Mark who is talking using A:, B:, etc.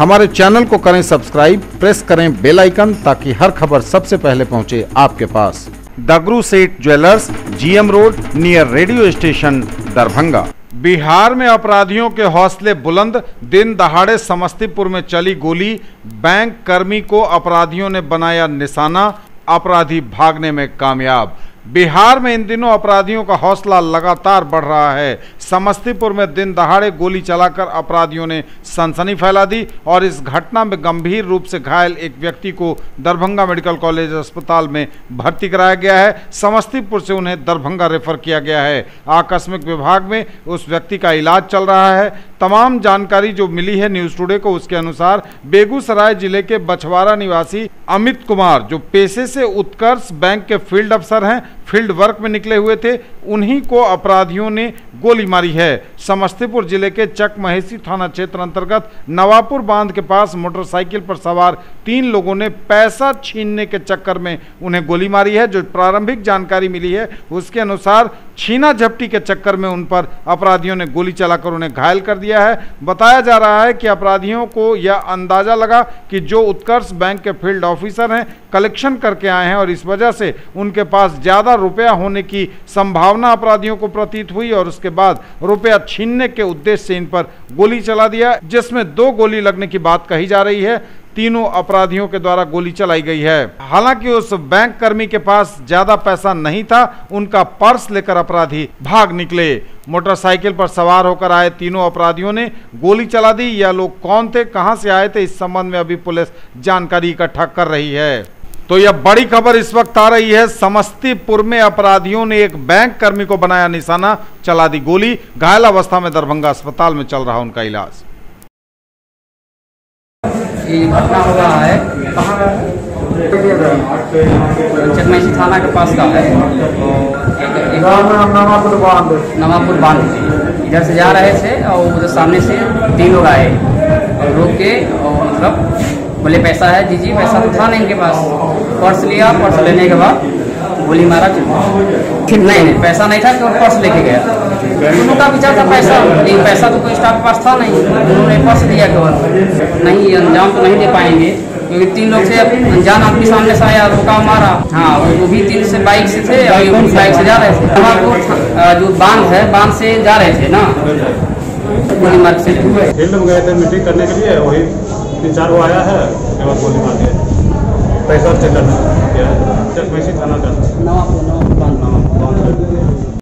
A: हमारे चैनल को करें सब्सक्राइब, प्रेस करें बेल आइकन ताकि हर खबर सबसे पहले पहुँचे आपके पास। Dagru Seth jewellers, GM road, near radio station, Darbhanga. Bihar में अपराधियों के हौसले बुलंद, दिन दहाड़े समस्तीपुर में चली गोली। बैंक कर्मी को अपराधियों ने बनाया निशाना, अपराधी भागने में कामयाब। बिहार में इन दिनों अपराधियों का हौसला लगातार बढ़ रहा है। समस्तीपुर में दिन दहाड़े गोली चलाकर अपराधियों ने सनसनी फैला दी और इस घटना में गंभीर रूप से घायल एक व्यक्ति को दरभंगा मेडिकल कॉलेज अस्पताल में भर्ती कराया गया है। समस्तीपुर से उन्हें दरभंगा रेफर किया गया है। आकस्मिक विभाग में उस व्यक्ति का इलाज चल रहा है। तमाम जानकारी जो मिली है न्यूज़ टुडे को उसके अनुसार बेगूसराय ज़िले के बछवाड़ा निवासी अमित कुमार, जो पेशे से उत्कर्ष बैंक के फ़ील्ड अफसर हैं फ़ील्ड वर्क में निकले हुए थे, उन्हीं को अपराधियों ने गोली मारी है। समस्तीपुर ज़िले के चक महेशी थाना क्षेत्र अंतर्गत नवापुर बाँध के पास मोटरसाइकिल पर सवार तीन लोगों ने पैसा छीनने के चक्कर में उन्हें गोली मारी है। जो प्रारंभिक जानकारी मिली है, उसके अनुसार छीना झपटी के चक्कर में उन पर अपराधियों ने गोली चलाकर उन्हें घायल कर दिया है। बताया जा रहा है कि अपराधियों को यह अंदाज़ा लगा कि जो उत्कर्ष बैंक के फ़ील्ड ऑफिसर हैं, कलेक्शन करके आए हैं और इस वजह से उनके पास ज़्यादा रुपया होने की संभावना अपराधियों को प्रतीत हुई और उसके बाद रुपया छीनने के उद्देश्य से इन पर गोली चला दिया, जिसमें दो गोली लगने की बात कही जा रही है। तीनों अपराधियों के द्वारा गोली चलाई गई है। हालाँकि उस बैंक कर्मी के पास ज़्यादा पैसा नहीं था, उनका पर्स लेकर अपराधी भाग निकले। मोटरसाइकिल पर सवार होकर आए तीनों अपराधियों ने गोली चला दी। यह लोग कौन थे, कहाँ से आए थे, इस संबंध में अभी पुलिस जानकारी इकट्ठा कर रही है। तो यह बड़ी खबर इस वक्त आ रही है। समस्तीपुर में अपराधियों ने एक बैंक कर्मी को बनाया निशाना चला दी गोली। घायल अवस्था में दरभंगा अस्पताल में चल रहा उनका इलाज।
B: घटना हो रहा है। चकमैसी थाना के पास का है। एक- नवापुर बाँध। इधर से जा रहे थे और उधर सामने से तीन लोग आए। और रोक के और मतलब बोले पैसा है दीजिए पैसा तो था नहीं इनके पास। पर्स लिया पर्स लेने के बाद गोली मारा फिर नहीं। नहीं पैसा नहीं था केवल पर्स लेके गया? दोनों का विचार था पैसा। लेकिन पैसा तो कोई स्टाफ के पास था नहीं। उन्होंने पर्स दिया केवल नहीं अंजाम तो नहीं दे पाएँगे। क्योंकि तीन लोग थे अनजान आपके सामने से आया रोका मारा। हाँ वो भी तीन से बाइक से थे और ये बाइक से जा रहे थे। था- जो बाँध है बाँध से जा रहे थे ना। गोली मार से
C: फ़ील्ड थे मीटिंग करने के लिए वही तीन चार वो आया है उसके बाद गोली मार दिया। पैसा चेक करना। चकमेसी थाना का